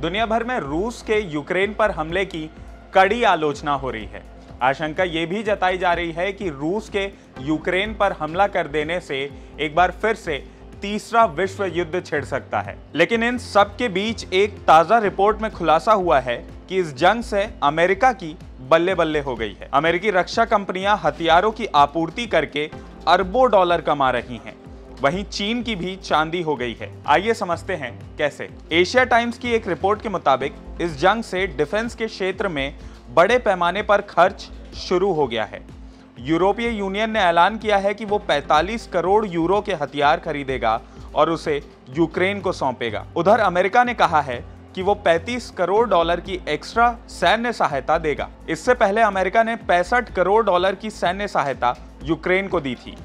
दुनिया भर में रूस के यूक्रेन पर हमले की कड़ी आलोचना हो रही है। आशंका ये भी जताई जा रही है कि रूस के यूक्रेन पर हमला कर देने से एक बार फिर से तीसरा विश्व युद्ध छिड़ सकता है। लेकिन इन सब के बीच एक ताज़ा रिपोर्ट में खुलासा हुआ है कि इस जंग से अमेरिका की बल्ले बल्ले हो गई है। अमेरिकी रक्षा कंपनियाँ हथियारों की आपूर्ति करके अरबों डॉलर कमा रही हैं। वहीं चीन की भी चांदी हो गई है। आइए समझते हैं कैसे। एशिया टाइम्स की एक रिपोर्ट के मुताबिक इस जंग से डिफेंस के क्षेत्र में बड़े पैमाने पर खर्च शुरू हो गया है। यूरोपीय यूनियन ने ऐलान किया है कि वो 45 करोड़ यूरो के हथियार खरीदेगा और उसे यूक्रेन को सौंपेगा। उधर अमेरिका ने कहा है कि वो 35 करोड़ डॉलर की एक्स्ट्रा सैन्य सहायता देगा। इससे पहले अमेरिका ने पैंसठ करोड़ डॉलर की सैन्य सहायता यूक्रेन को दी थी।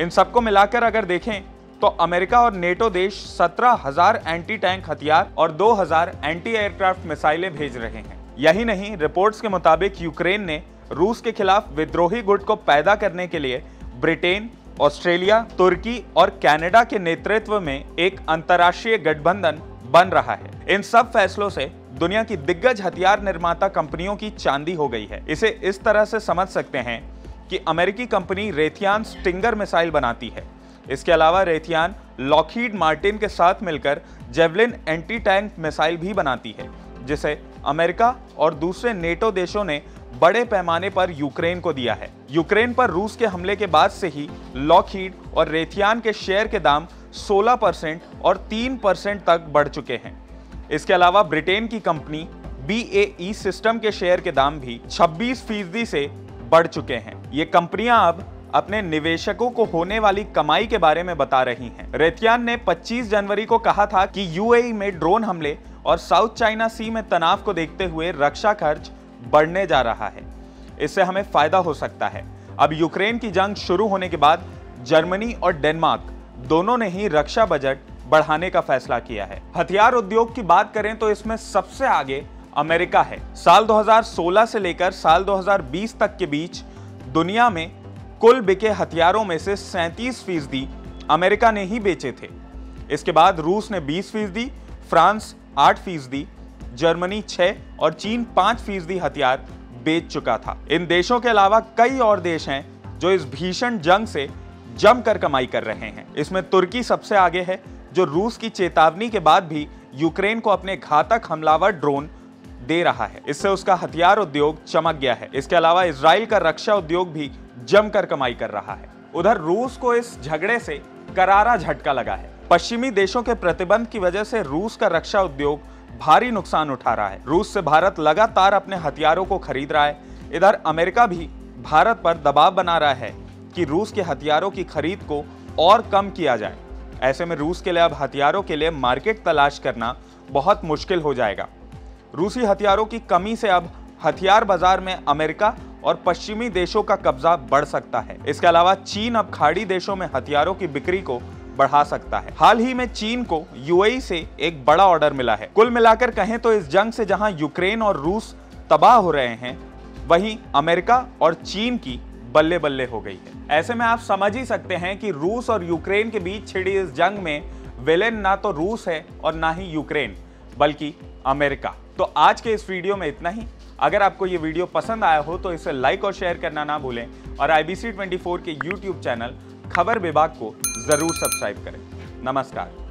इन सबको मिलाकर अगर देखें तो अमेरिका और नेटो देश सत्रह हज़ार एंटी टैंक हथियार और 2000 एंटी एयरक्राफ्ट मिसाइलें भेज रहे हैं। यही नहीं, रिपोर्ट्स के मुताबिक यूक्रेन ने रूस के खिलाफ विद्रोही गुट को पैदा करने के लिए ब्रिटेन, ऑस्ट्रेलिया, तुर्की और कनाडा के नेतृत्व में एक अंतर्राष्ट्रीय गठबंधन बन रहा है। इन सब फैसलों से दुनिया की दिग्गज हथियार निर्माता कंपनियों की चांदी हो गई है। इसे इस तरह से समझ सकते हैं कि अमेरिकी कंपनी रेथियान स्टिंगर मिसाइल बनाती है। इसके अलावा रेथियान लॉकहीड मार्टिन के साथ मिलकर जेवलिन एंटी टैंक मिसाइल भी बनाती है, जिसे अमेरिका और दूसरे नेटो देशों ने बड़े पैमाने पर यूक्रेन को दिया है। यूक्रेन पर रूस के हमले के बाद से ही लॉकहीड और रेथियान के शेयर के दाम 16 परसेंट और 3 परसेंट तक बढ़ चुके हैं। इसके अलावा ब्रिटेन की कंपनी बी सिस्टम के शेयर के दाम भी 26 फ़ीसदी से बढ़ चुके हैं। ये कंपनियाँ अब अपने निवेशकों को होने वाली कमाई के बारे में बता रही हैं। रेतियान ने 25 जनवरी को कहा था कि यूएई में ड्रोन हमले और साउथ चाइना सी में तनाव को देखते हुए रक्षा खर्च बढ़ने जा रहा है। इससे हमें फ़ायदा हो सकता है। अब यूक्रेन की जंग शुरू होने के बाद जर्मनी और डेनमार्क दोनों ने ही रक्षा बजट बढ़ाने का फैसला किया है। हथियार उद्योग की बात करें तो इसमें सबसे आगे अमेरिका है। साल 2016 से लेकर साल 2020 तक के बीच दुनिया में कुल बिके हथियारों में से सैंतीस फ़ीसदी अमेरिका ने ही बेचे थे। इसके बाद रूस ने 20 फ़ीसदी, फ्रांस 8 फ़ीसदी, जर्मनी 6 और चीन 5 फ़ीसदी हथियार बेच चुका था। इन देशों के अलावा कई और देश हैं जो इस भीषण जंग से जमकर कमाई कर रहे हैं। इसमें तुर्की सबसे आगे है, जो रूस की चेतावनी के बाद भी यूक्रेन को अपने घातक हमलावर ड्रोन दे रहा है। इससे उसका हथियार उद्योग चमक गया है। इसके अलावा इसराइल का रक्षा उद्योग भी जमकर कमाई कर रहा है। उधर रूस को इस झगड़े से करारा झटका लगा है। पश्चिमी देशों के प्रतिबंध की वजह से रूस का रक्षा उद्योग भारी नुकसान उठा रहा है। रूस से भारत लगातार अपने हथियारों को खरीद रहा है। इधर अमेरिका भी भारत पर दबाव बना रहा है कि रूस के हथियारों की खरीद को और कम किया जाए। ऐसे में रूस के लिए अब हथियारों के लिए मार्केट तलाश करना बहुत मुश्किल हो जाएगा। रूसी हथियारों की कमी से अब हथियार बाज़ार में अमेरिका और पश्चिमी देशों का कब्जा बढ़ सकता है। इसके अलावा चीन अब खाड़ी देशों में हथियारों की बिक्री को बढ़ा सकता है। हाल ही में चीन को यूएई से एक बड़ा ऑर्डर मिला है। कुल मिलाकर कहें तो इस जंग से जहाँ यूक्रेन और रूस तबाह हो रहे हैं, वहीं अमेरिका और चीन की बल्ले बल्ले हो गई है। ऐसे में आप समझ ही सकते हैं कि रूस और यूक्रेन के बीच छिड़ी इस जंग में विलेन ना तो रूस है और ना ही यूक्रेन, बल्कि अमेरिका। तो आज के इस वीडियो में इतना ही। अगर आपको ये वीडियो पसंद आया हो तो इसे लाइक और शेयर करना ना भूलें और आईबीसी 24 के यूट्यूब चैनल खबर विभाग को ज़रूर सब्सक्राइब करें। नमस्कार।